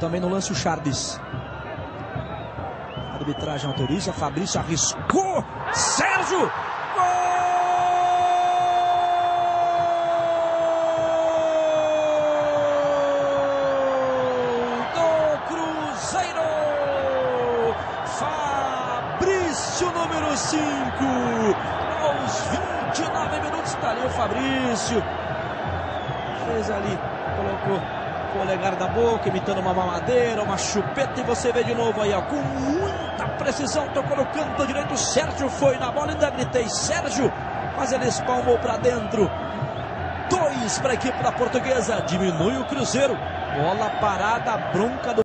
Também no lance o Charles. A arbitragem autoriza, Fabrício arriscou, Sérgio! Gol! Fabrício, número 5. Aos 29 minutos está ali o Fabrício. Fez ali, colocou polegar da boca, imitando uma mamadeira, uma chupeta. E você vê de novo aí, ó, com muita precisão. Tocou no canto direito. Sérgio foi na bola, ainda gritei Sérgio, mas ele espalmou para dentro. Dois para a equipe da portuguesa. Diminui o Cruzeiro. Bola parada, bronca do.